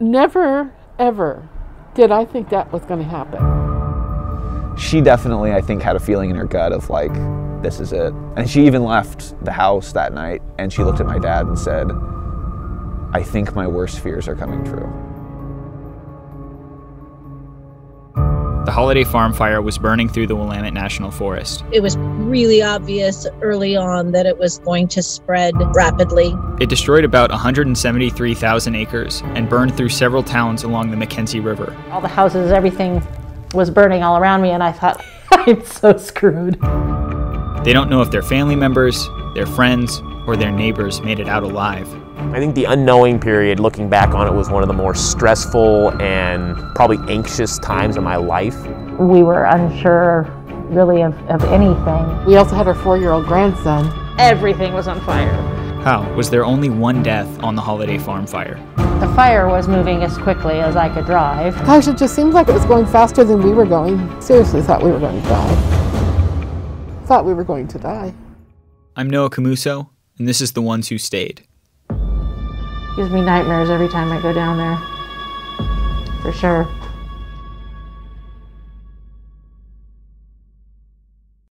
never, ever did I think that was going to happen. She definitely, I think, had a feeling in her gut of like, this is it. And she even left the house that night and she looked at my dad and said, I think my worst fears are coming true. Holiday Farm fire was burning through the Willamette National Forest. It was really obvious early on that it was going to spread rapidly. It destroyed about 173,000 acres and burned through several towns along the McKenzie River. All the houses, everything was burning all around me, and I thought, I'm so screwed. They don't know if their family members, their friends, or their neighbors made it out alive. I think the unknowing period, looking back on it, was one of the more stressful and probably anxious times of my life. We were unsure really of, of anything. We also had our four year old grandson. Everything was on fire. How was there only one death on the Holiday Farm fire? The fire was moving as quickly as I could drive. Gosh, it just seemed like it was going faster than we were going. Seriously thought we were going to die. Thought we were going to die. I'm Noah Camuso, and this is The Ones Who Stayed. Gives me nightmares every time I go down there. For sure.